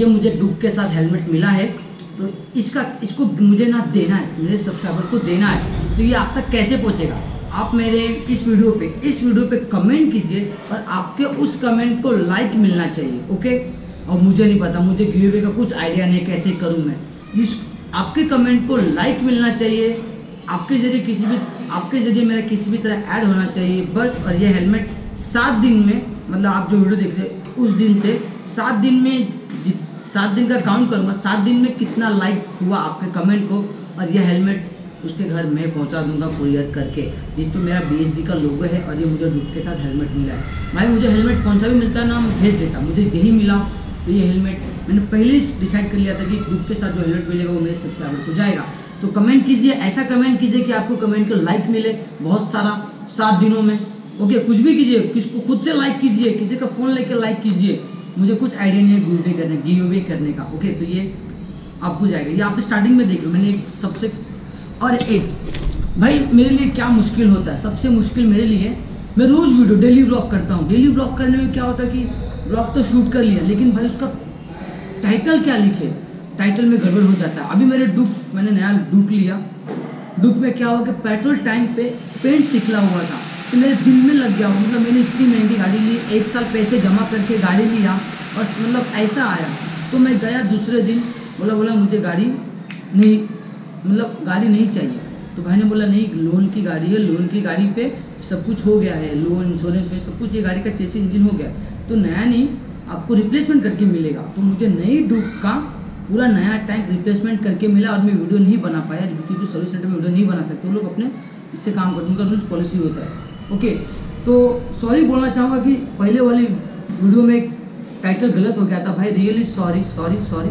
ये मुझे डुक के साथ हेलमेट मिला है तो इसका, इसको मुझे ना देना है मेरे सब्सक्राइबर को देना है। तो ये आप तक कैसे पहुंचेगा? आप मेरे इस वीडियो पे, इस वीडियो पे कमेंट कीजिए और आपके उस कमेंट को लाइक मिलना चाहिए ओके और मुझे नहीं पता, मुझे गिवे का कुछ आइडिया नहीं कैसे करूँ मैं। इस, आपके कमेंट को लाइक मिलना चाहिए, आपके ज़रिए किसी भी, आपके ज़रिए मेरा किसी भी तरह ऐड होना चाहिए, बस और ये हेलमेट सात दिन में मतलब आप जो वीडियो देख रहे उस दिन से सात दिन में सात दिन का काउंट करूँगा। सात दिन में कितना लाइक हुआ आपके कमेंट को? और यह हेलमेट उसके घर में पहुँचा दूँगा कुरियर करके, जिस पे मेरा बी का लोगो है और ये मुझे रुक के साथ हेलमेट मिला है। भाई, मुझे हेलमेट कौन सा भी मिलता है ना, मैं भेज देता। मुझे यही मिला तो ये हेलमेट मैंने पहले ही डिसाइड कर लिया था कि ग्रुप के साथ जो हेलमेट मिलेगा वो मेरे सब्सक्राइबर को जाएगा। तो कमेंट कीजिए, ऐसा कमेंट कीजिए कि आपको कमेंट को लाइक मिले बहुत सारा सात दिनों में। ओके कुछ भी कीजिए किसको खुद से लाइक कीजिए, किसी का फ़ोन लेकर लाइक कीजिए। मुझे कुछ आइडिया नहीं है गिव करने, गिव वे करने का ओके तो ये आपको जाएगा। ये आप स्टार्टिंग में देख लो, मैंने एक सबसे, और एक, भाई मेरे लिए क्या मुश्किल होता है? सबसे मुश्किल मेरे लिए, मैं रोज़ वीडियो डेली ब्लॉग करता हूँ। डेली ब्लॉग करने में क्या होता है कि ब्लॉग तो शूट कर लिया, लेकिन भाई उसका टाइटल क्या लिखे? टाइटल में गड़बड़ हो जाता है। अभी मेरे डुक मैंने नया डुक लिया। डुक में क्या हुआ कि पेट्रोल टैंक पे पेंट निकला हुआ था। तो मेरे दिल में लग गया मतलब मैंने इतनी महँगी गाड़ी ली, एक साल पैसे जमा करके गाड़ी लिया और मतलब ऐसा आया। तो मैं गया दूसरे दिन, बोला बोला, मुझे गाड़ी नहीं मतलब गाड़ी नहीं चाहिए। तो भाई ने बोला, नहीं लोन की गाड़ी है लोन की गाड़ी पे सब कुछ हो गया है लोन इंश्योरेंस में सब कुछ, ये गाड़ी का चेसी इंजन हो गया तो नया नहीं, आपको रिप्लेसमेंट करके मिलेगा। तो मुझे नई डूब का पूरा नया टैंक रिप्लेसमेंट करके मिला और मैं वीडियो नहीं बना पाया क्योंकि सर्विस सेंटर में वीडियो नहीं बना सकते। वो लोग अपने, इससे काम करते उनका रूल्स पॉलिसी होता है। ओके तो सॉरी बोलना चाहूँगा कि पहले वाली वीडियो में एक टाइटल गलत हो गया था भाई रियली सॉरी सॉरी सॉरी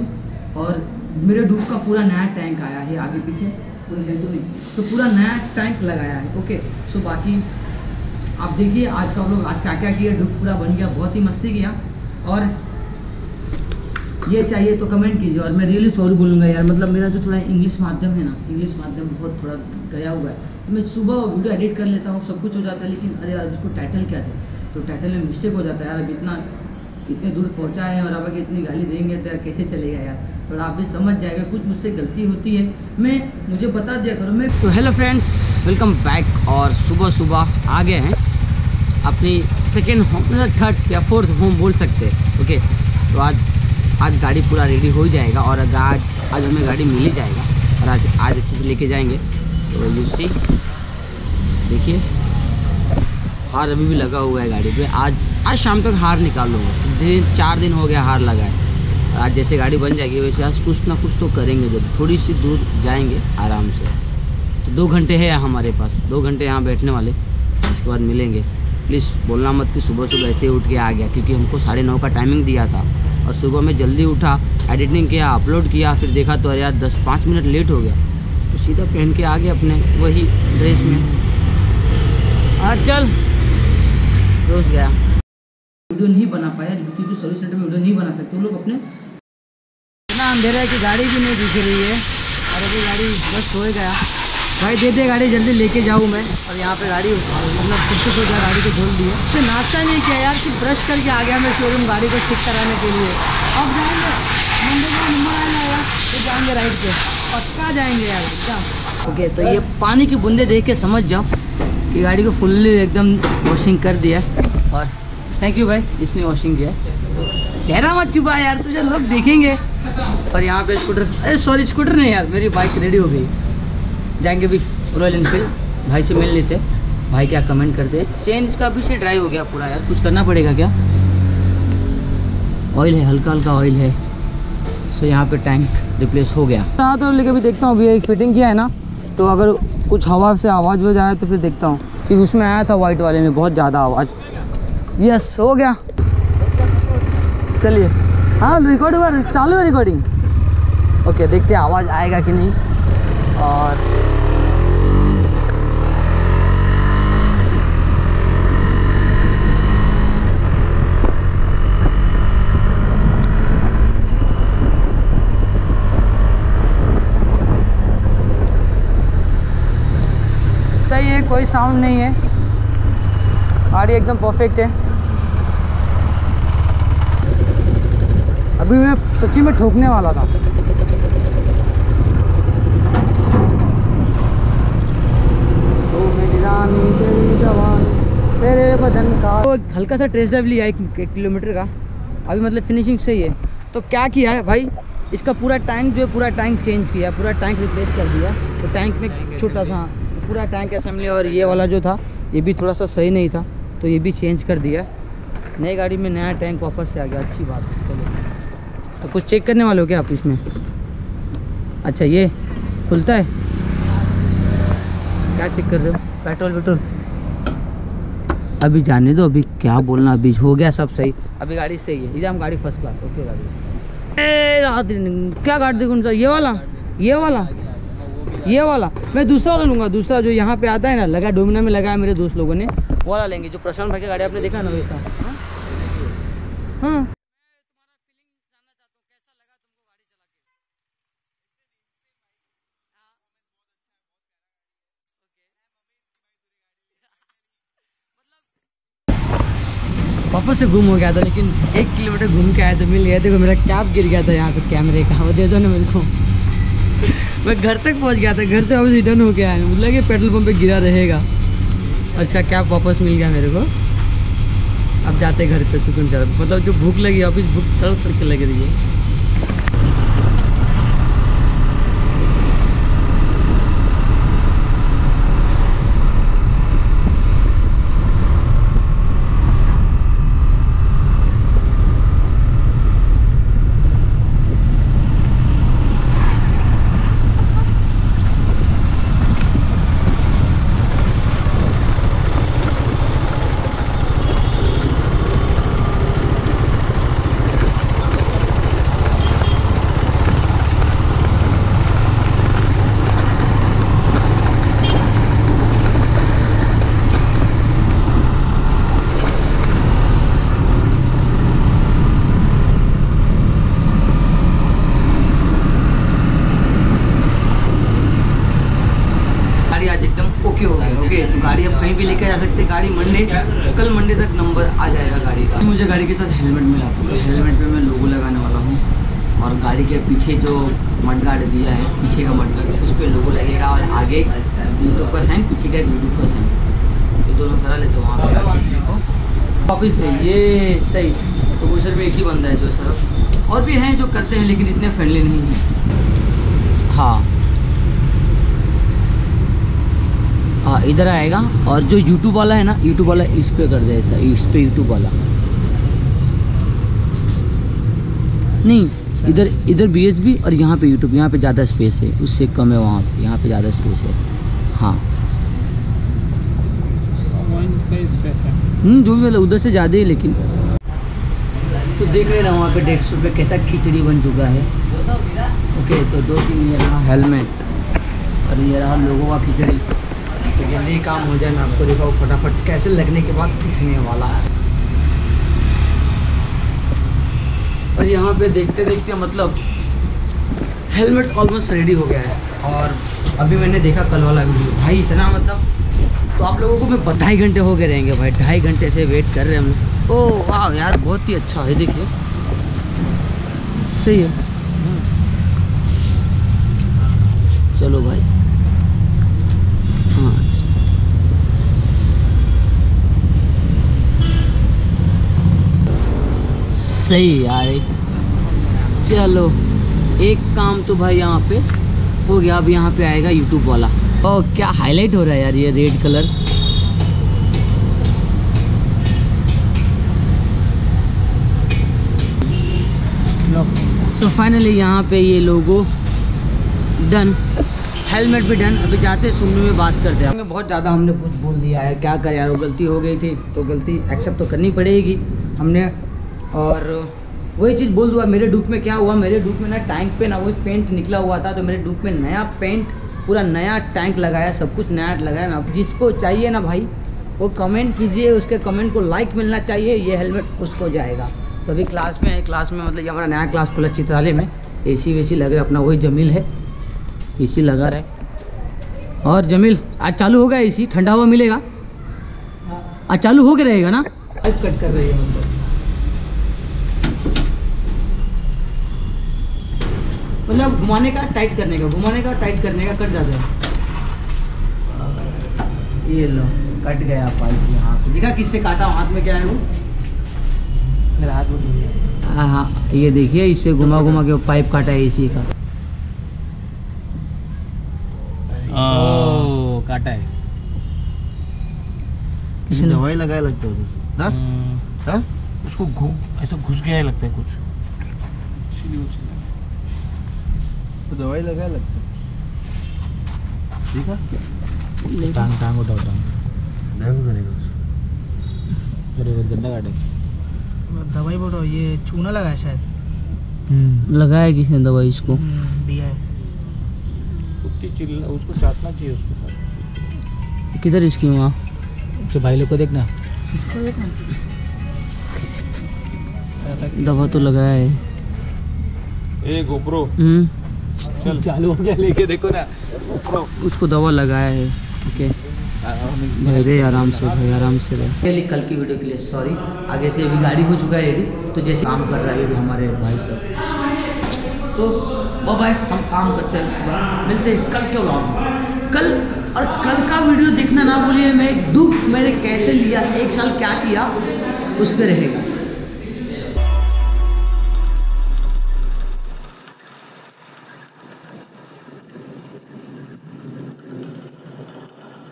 और मेरे डूब का पूरा नया टैंक आया है आगे पीछे, कोई है तो नहीं। तो पूरा नया टैंक लगाया है ओके सो बाकी आप देखिए आज का लोग आज क्या क्या किया डूब पूरा बन गया, बहुत ही मस्ती किया। और ये चाहिए तो कमेंट कीजिए और मैं रियली सॉरी बोलूँगा यार। मतलब मेरा जो थोड़ा इंग्लिश माध्यम है ना इंग्लिश माध्यम बहुत थोड़ा गया हुआ है। मैं सुबह वीडियो एडिट कर लेता हूँ, सब कुछ हो जाता है, लेकिन अरे यार, उसको टाइटल क्या थे? तो टाइटल में मिस्टेक हो जाता है यार, अब इतना, इतने दूर पहुँचा है और अब अगर इतनी गाली देंगे तो यार कैसे चलेगा यार? थोड़ा आप भी समझ जाएगा, कुछ मुझसे गलती होती है। मैं, मुझे बता दिया करो, मैं so hello friends welcome back और सुबह सुबह आ गए हैं। अपनी सेकेंड होम थर्ड या फोर्थ होम बोल सकते हैं ओके तो आज आज गाड़ी पूरा रेडी हो जाएगा और आज आज हमें गाड़ी मिल ही जाएगा। और आज आज अच्छे से लेके जाएँगे। तो यू सी देखिए, हार अभी भी लगा हुआ है गाड़ी पे। आज आज शाम तक हार निकाल लूँगा। दिन, चार दिन हो गया हार लगा है आज जैसे गाड़ी बन जाएगी, वैसे आज कुछ ना कुछ तो करेंगे जब थोड़ी सी दूर जाएँगे आराम से। तो दो घंटे है हमारे पास। दो घंटे यहाँ बैठने वाले। उसके बाद मिलेंगे। प्लीज़ बोलना मत कि सुबह सुबह ऐसे ही उठ के आ गया, क्योंकि हमको साढ़े नौ का टाइमिंग दिया था और सुबह में जल्दी उठा एडिटिंग किया अपलोड किया, फिर देखा तो अरे यार दस पाँच मिनट लेट हो गया। तो सीधा पहन के आ गया अपने वही ड्रेस में। आ चल। रोज गया। वीडियो नहीं बना पाया, क्योंकि सर्विस सेंटर में वीडियो नहीं बना सकते लोग अपने इतना अंधेरा है कि गाड़ी भी नहीं दिख रही है। और अभी गाड़ी बस हो गया। भाई, दे दे गाड़ी, जल्दी लेके जाऊँ मैं। और यहाँ पे गाड़ी मतलब कुछ कुछ हो गया गाड़ी को धोल दिए। उससे नाश्ता नहीं किया यार कि ब्रश करके आ गया मैं शोरूम गाड़ी को ठीक कराने के लिए। अब जाएँगे। मंदिर का नंबर यार तो जाएँगे राइड पे। पक्का जाएँगे यार, क्या? ओके तो ये पानी की बूंदे देख के समझ जाओ कि गाड़ी को फुल्ली एकदम वॉशिंग कर दिया और थैंक यू भाई जिसने वॉशिंग किया चेहरा मत चुपा यार, तुझे लोग देखेंगे। और यहाँ पे स्कूटर अरे सॉरी स्कूटर नहीं यार, मेरी बाइक रेडी हो गई। जाएँगे भी रॉयल इनफील्ड भाई से मिल लेते। भाई क्या कमेंट करते चेन इसका अभी से ड्राई हो गया पूरा यार। कुछ करना पड़ेगा क्या? ऑयल है, हल्का हल्का ऑयल है। सो यहाँ पे टैंक रिप्लेस हो गया। हाँ तो लेके भी देखता हूँ एक फिटिंग किया है ना तो अगर कुछ हवा से आवाज़ हो जाए तो फिर देखता हूँ कि उसमें आया था वाइट वाले में बहुत ज़्यादा आवाज़। यस हो गया। चलिए। हाँ रिकॉर्ड हुआ, चालू है रिकॉर्डिंग ओके देखते आवाज़ आएगा कि नहीं। और सही है, कोई साउंड नहीं है। गाड़ी एकदम परफेक्ट है। अभी मैं सच्ची में ठोकने वाला था तो रानी तेरी जवानी बदन का तो हल्का सा टेस्ट ड्राइव लिया एक, एक किलोमीटर का। अभी मतलब फिनिशिंग सही है तो क्या किया है भाई? इसका पूरा टैंक जो है पूरा टैंक चेंज किया पूरा टैंक रिप्लेस कर दिया। तो टैंक में छोटा सा पूरा टैंक असेंबली और ये वाला जो था ये भी थोड़ा सा सही नहीं था तो ये भी चेंज कर दिया। नई गाड़ी में नया टैंक वापस से आ गया अच्छी बात। है चलो। तो कुछ चेक करने वाले हो क्या आप इसमें? अच्छा ये खुलता है? क्या चेक कर रहे हो? पेट्रोल वेट्रोल अभी जाने दो, अभी क्या बोलना, अभी हो गया सब सही। अभी गाड़ी सही है एकदम गाड़ी फ़र्स्ट क्लास ओके गाड़ी। रात क्या गाड़ी कौन सा ये वाला? ये वाला? ये वाला? मैं दूसरा वाला लूँगा, दूसरा जो यहाँ पे आता है ना, लगा, डोमिना में लगाया मेरे दोस्त लोगों ने। वो वाला लेंगे, जो प्रशांत भाई की गाड़ी आपने देखा ना वैसा? हाँ? वापस से घूम हो गया था, लेकिन एक किलोमीटर घूम के आया तो मिल गया देखो, मेरा कैब गिर गया था यहाँ पे कैमरे का। वो दे दो ना मेरे को। मैं घर तक पहुँच गया था, घर से वापस रिटर्न होके आया मतलब कि पेट्रोल पम्प पर गिरा रहेगा। और इसका कैब वापस मिल गया मेरे को। अब जाते घर पे, सुकून चल मतलब जो भूख लगी ऑफ़िस भूख तड़प तड़के लग रही है गाड़ी आज एकदम ओके हो गई ओके तो गाड़ी अब कहीं भी लेकर जा सकते हैं गाड़ी मंडे कल मंडे तक नंबर आ जाएगा गाड़ी का मुझे गाड़ी के साथ हेलमेट मिला तो हेलमेट पे मैं लोगो लगाने वाला हूँ और गाड़ी के पीछे जो मडगार्ड दिया है, पीछे का मडगार्ड उस पर लोगो लगेगा और आगे यूट्यूब का साइन पीछे का यूट्यूब का साइन तो दोनों करा लेते वहाँ पर ऑफ़िस से, ये सही। तो वो सिर्फ़ एक ही बंदा है जो सर। और भी हैं जो करते हैं, लेकिन इतने फ्रेंडली नहीं हैं। हाँ। हाँ इधर आएगा। और जो यूट्यूब वाला है ना यूट्यूब वाला इस पे कर दे, ऐसा, इस पे यूट्यूब वाला। नहीं, इधर इधर बी एस बी और यहाँ पे यूट्यूब यहाँ पे ज़्यादा स्पेस है। उससे कम है वहाँ पे, यहाँ पे ज़्यादा स्पेस है। हाँ। हम्म जो भी मतलब उधर से ज़्यादा ही लेकिन। तो देख रहे ना वहाँ पे डेढ़ सौ कैसा खिचड़ी बन चुका है। ओके तो दो तीन ये रहा हेलमेट। और ये रहा लोगों का खिचड़ी। तो जल्दी काम हो जाए, मैं आपको दिखाऊँ फटाफट। कैसे लगने के बाद दिखने वाला है। और यहाँ पे देखते देखते मतलब हेलमेट ऑलमोस्ट रेडी हो गया है। और अभी मैंने देखा कल वाला वीडियो भाई इतना मतलब तो आप लोगों को मैं ढाई घंटे हो गए रहेंगे भाई। ढाई घंटे से वेट कर रहे हैं हम लोग। ओह, वाह यार, बहुत ही अच्छा है, देखिए। सही है। चलो भाई हाँ सही यार चलो, एक काम तो भाई यहाँ पे हो गया, अब यहाँ पे आएगा यूट्यूब वाला। ओ, क्या हाईलाइट हो रहा है यार ये रेड कलर सो फाइनली यहाँ पे ये लोगो डन हेलमेट भी डन अभी जाते सुनने में बात करते हैं। बहुत ज़्यादा हमने कुछ बोल दिया है। क्या कर यार, वो गलती हो गई थी तो गलती एक्सेप्ट तो करनी पड़ेगी। हमने और वही चीज़ बोल दूँगा मेरे डूक में क्या हुआ? मेरे डूक में ना टैंक पे ना वो पेंट निकला हुआ था तो मेरे डूक में नया पेंट पूरा नया टैंक लगाया, सब कुछ नया लगाया ना। जिसको चाहिए ना भाई, वो कमेंट कीजिए, उसके कमेंट को लाइक मिलना चाहिए, ये हेलमेट उसको जाएगा। तो अभी क्लास में है क्लास में मतलब ये हमारा नया क्लास खुला चित्रालय में। ए सी वेसी लग रहा है, अपना वही जमील है। ए सी लगा रहा है। और जमील आज चालू होगा ए सी ठंडा हुआ मिलेगा? आज चालू हो के रहेगा ना? कट कर रही है मतलब घुमाने का टाइट करने का घुमाने का टाइट करने का कट जाता है। ये लो कट गया पाइप यहाँ पे देखा किससे काटा हाथ में क्या है वो? मेरा हाथ में हाँ हाँ ये देखिए इससे घुमा घुमा के पाइप काटा है एसी का। ओ काटा है। किसी ने- दवाई लगाए लगता है उधर। हाँ? हम्म, हाँ? उसको घु ऐसा घुस गया है लगता है कुछ इसीलिए वो चिल्ला रहा तो दवाई लगाए लगता है। ठीक है। टांग टांग उठाओ टांग। ध्यान करेगा अरे वो गंदा काटे। दवाई बोल रहा हूँ ये चूना लगा है शायद। लगाया किसने दवाई इसको? हम्म, दिया है। कुत्ती चिल्ला उसको चाटना चाहिए उसको। किधर इसकी वहाँ तो भाई लोग को देखना। इसको देखना। दवा तो लगाया है। A GoPro. हम्म। चल। चालू हो गया, लेके देखो ना। उसको दवा लगाया है, ओके। भाई रे आराम से, भाई, आराम से रहे। कल की वीडियो के लिए सॉरी आगे से अभी गाड़ी हो चुका है तो जैसे काम कर रहा है हमारे भाई सब। तो बाय हम काम करते हैं बाद। मिलते हैं कल के व्लॉग में। कल, और कल का वीडियो देखना ना भूलिए, मैं दुख मैंने कैसे लिया, एक साल क्या किया, उस पर रहेगा।